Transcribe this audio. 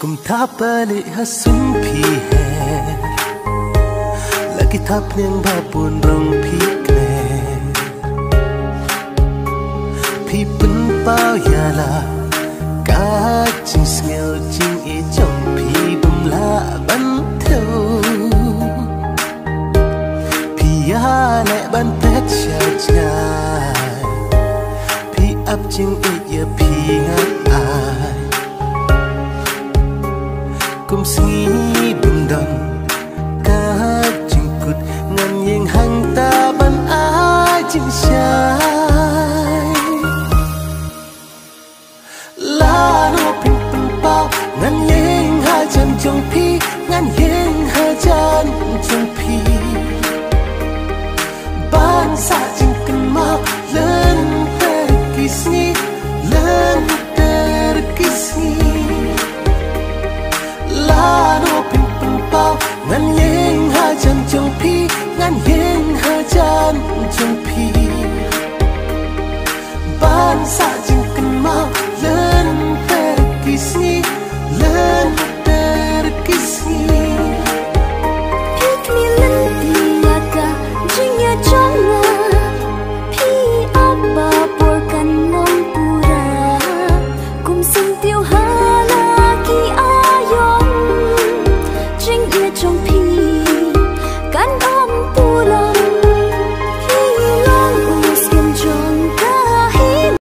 balik hasum phi hai lagi thap neng ba pun rong phi kne phi pun pao ya la ka ching smell ching e chong phi bum la ban theo. Phi ya le ban pet cha cha phi ap ching e ya pi ngai kum singi bum dam ka jingkut ngan yang hang ta ban a jing shai la no pin pin pao ngan yang ha chan jong pi ngan yang ha chan jong pi ban sa jing kan ma len te kisni len pi